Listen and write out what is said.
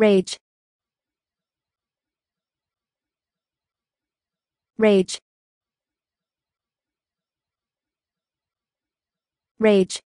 rage. Rage. Rage.